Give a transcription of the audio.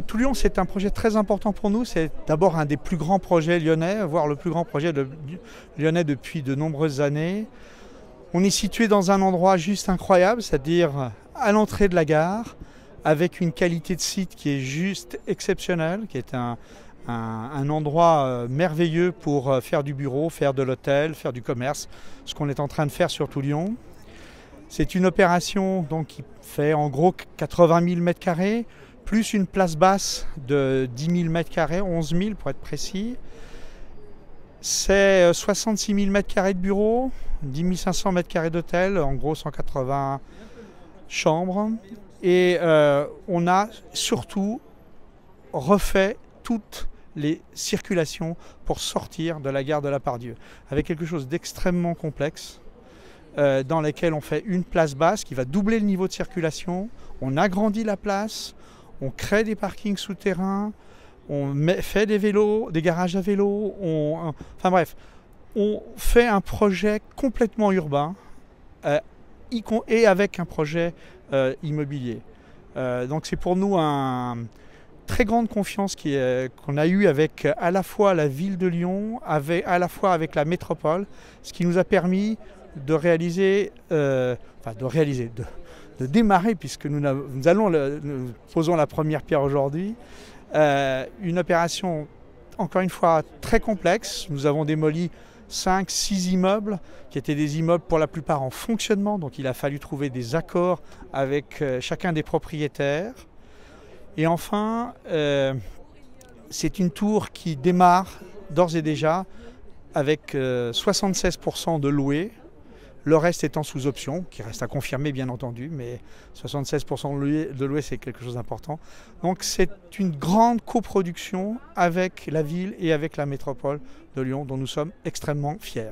Toulion, c'est un projet très important pour nous. C'est d'abord un des plus grands projets lyonnais, voire le plus grand projet de, lyonnais depuis de nombreuses années. On est situé dans un endroit juste incroyable, c'est-à-dire à l'entrée de la gare, avec une qualité de site qui est juste exceptionnelle, qui est un, un, endroit euh, merveilleux pour euh, faire du bureau, faire de l'hôtel, faire du commerce, ce qu'on est en train de faire sur Toulion. C'est une opération donc, qui fait en gros 80 000 m2, plus une place basse de 10 000 m2, 11 000 pour être précis. C'est 66 000 m2 de bureau, 10 500 m2 d'hôtel, en gros 180 chambres. Et euh, on a surtout refait toutes les circulations pour sortir de la gare de la Pardieu, avec quelque chose d'extrêmement complexe, euh, dans lequel on fait une place basse qui va doubler le niveau de circulation, on agrandit la place, on crée des parkings souterrains, on fait des vélos, des garages à vélos, on, enfin bref, on fait un projet complètement urbain euh, et avec un projet euh, immobilier. donc c'est pour nous un, très grande confiance qu'on a eue avec à la fois la ville de Lyon, avec, à la fois avec la métropole, ce qui nous a permis de réaliser, euh, enfin de réaliser, démarrer, puisque nous, nous allons, nous posons la première pierre aujourd'hui, euh, une opération encore une fois très complexe. Nous avons démoli 5, 6 immeubles qui étaient des immeubles pour la plupart en fonctionnement, donc il a fallu trouver des accords avec euh, chacun des propriétaires. Et enfin, euh, c'est une tour qui démarre d'ores et déjà avec 76% euh, de loués, le reste étant sous option, qui reste à confirmer bien entendu, mais 76% de loués, c'est quelque chose d'important. Donc c'est une grande coproduction avec la ville et avec la métropole de Lyon dont nous sommes extrêmement fiers.